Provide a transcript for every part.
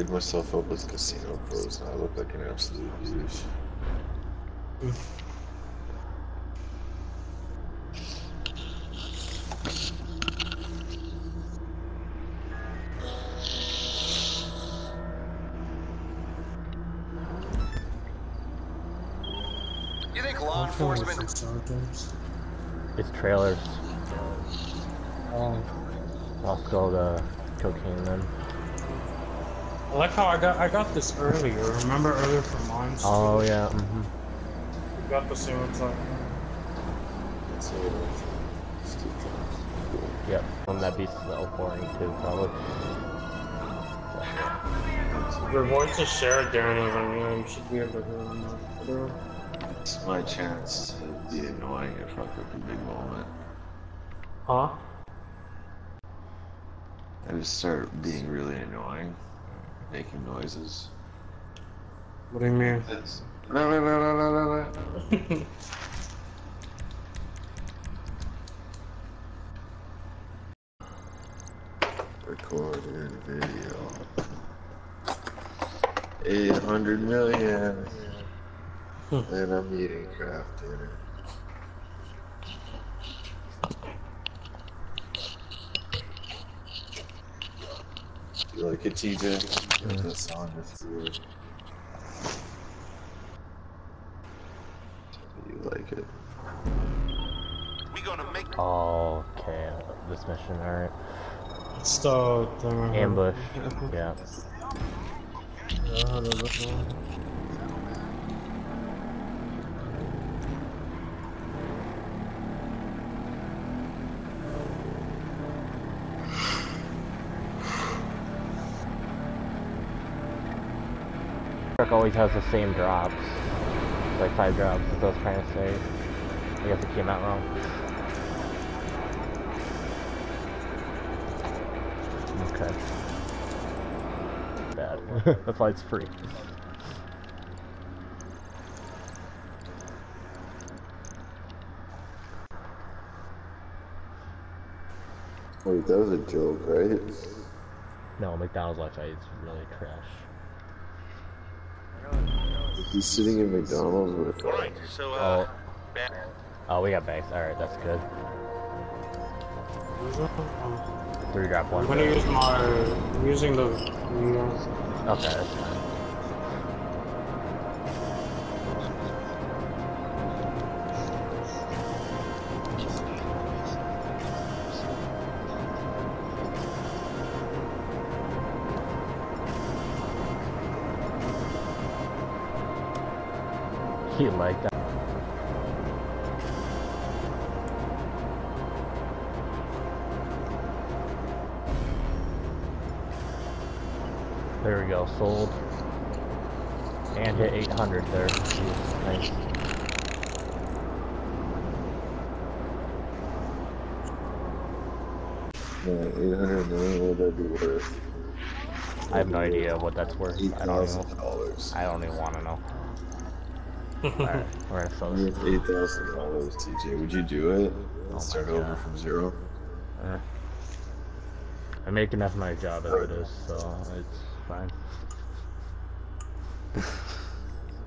I did myself up as casino pros, and I look like an absolute douche. You think law enforcement It's trailers. Um, I'll go the cocaine then. I like how I got I got this earlier. Remember earlier from mine? Oh yeah. hmm We got the same exact. So, it's two times. Yep. From that beast is outpouring too, probably. We're going to share it during the game. Should be able to do it. It's my chance to be annoying if I up a big moment. Huh? I just start being really annoying, making noises. What do you mean? It's la la la la la la la. Recorded video. 800 million. Hmm. and I'm eating Kraft Dinner. You like it, TJ? The song is good. You like it? we gonna make Oh, okay. This mission, alright. It's the thing. Ambush. Yeah. Truck always has the same drops. Like five drops, as I was trying to say. I guess it came out wrong. Okay. Bad. That's why it's free. Wait, that was a joke, right? No, McDonald's Wi-Fi is really trash. If he's sitting in McDonald's with a Alright, so uh Oh, back oh, we got banks. Alright, that's good. Is it? Three drop one. I'm gonna use my. Using the. Yeah. Okay, that's fine. You like that? There we go, sold. And hit 800 there. Jeez, nice. Man, 800 million, what would that be worth? I have no idea what that's worth. I don't even, I don't even want to know. Alright, we're gonna sell this. Eight thousand dollars, TJ. Would you do it? Oh my Start over from zero. Eh. I make enough my job as it is, so it's fine.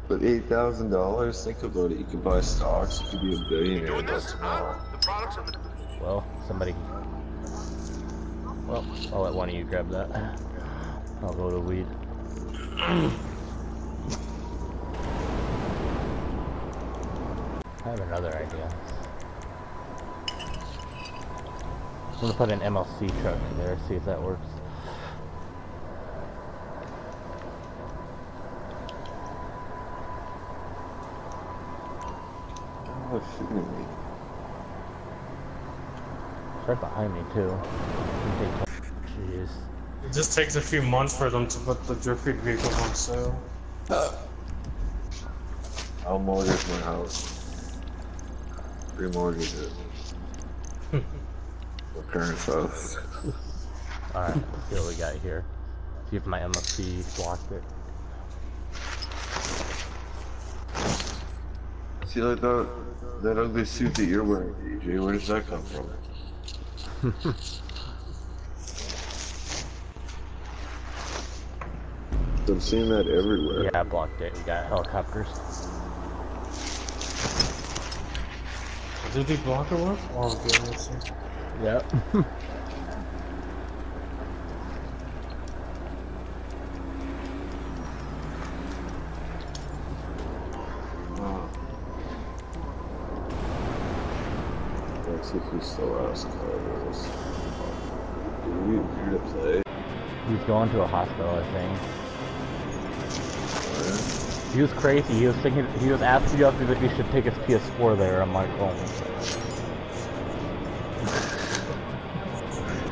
But eight thousand dollars, think about it. You could buy stocks. You could be a billionaire doing by this? tomorrow. Huh? The products on the Well, somebody. Well, I'll let one of you grab that. I'll go to weed. have another idea. I'm gonna put an MOC truck in there, see if that works. Oh, shooting me. It's right behind me too. Jeez. It just takes a few months for them to put the Driftwood vehicles on sale. I'll mortgage my house. Remortgage it. my parents' house. Alright, let's see what we got here. See if my MFP blocked it. See, like that, that ugly suit that you're wearing, TJ. Where does that come from? I'm seeing that everywhere. Yeah, I blocked it. We got helicopters. Did the blocker work? Oh, goodness. Yep. Oh. Let's see if he still has cards. Are we here to play? He's going to a hospital, I think. Alright. He was crazy. He was thinking. He was asking us if we should take his PS4 there. I'm like, oh.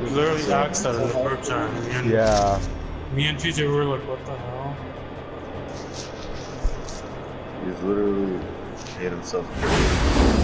We literally asked that in the group chat. Me and, Yeah. me and TJ were like, what the hell? He's literally made himself crazy.